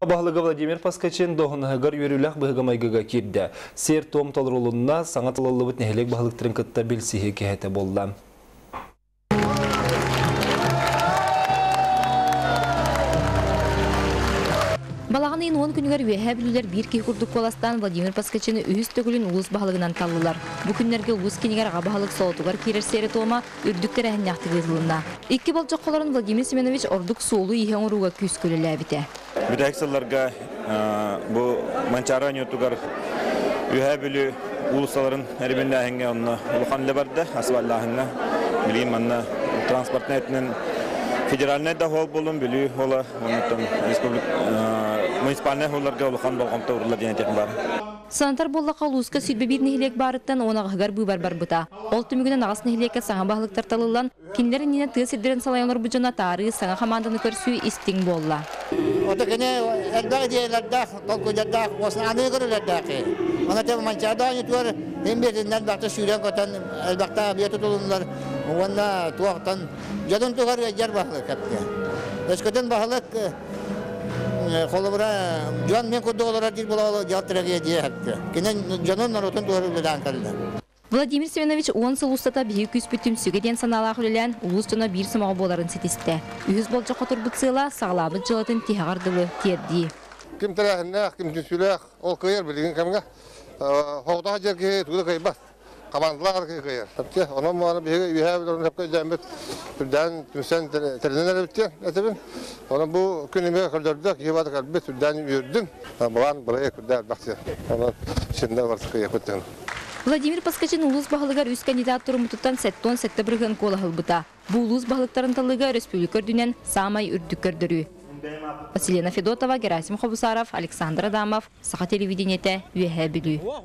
Бағылығы Владимир Паскачин доғынығығыр үйрілік бұғымайгыға кирді. Сер том толырулынна саңа тылылыбыт нәхелек бағылықтырын кытта білсігі кәйті болды. Балағын ең 10 күнігер өйә білулер бір кей күрдік боластан Владимир Паскачыны үйіз төгілін ұлыс бағылығынан талылар. Ұлыс кенегер аға бағылық соғытуғар керер сері тома үрдіктер әхін яқты ғызылына. Икки бол жоққаларын Владимир Семенович ордық суылу ихен ұруға күз көлілі. Бирексаларга бу транспортнетнен федеральный да хол булун билү хола онтон республик муниципальный холларга улхан болгон дигән тек бар. Санатар нехилек барыттан оны ғығар бұй бар бұта. Ол түмігінен ағас нехилекке саңа бағылықтар талылан, кинлері нені тығы сидірін салайоныр бұжына тары саңа хамандыны көрсүй истің болла. Tugar kudu olara dil bola jatra ge hatta. Kene janon narotun tuar ladan kalda. Владимир Семенович он сыл устата бейі күз бүтім сүгеден саналақ үлілен ұлыс жона бір сымағы боларын сетісті. Үйіз болжа қотыр бұтсыла сағлабы жылатын тиғардылы терді. Ким тәрәһеннәх, ким түсүләх, ол кыйыр билген кемгә. Хавда җиргә тугы кыйбас. Кабандылар кыйыр. Тапчы, onun булай күрдә баксы. Оны шиндә варсы кыйыр күттем. Владимир Паскачин улус бағылығар үз кандидат тұрымытыттан сәттон сәтті. Бұл улус бағылықтарын талыға республика дүнен самай үрдік көрдірі. Василина Федотова, Герасим Хобусаров, Александр Адамов, Саха телевидениете, Уехе Білу.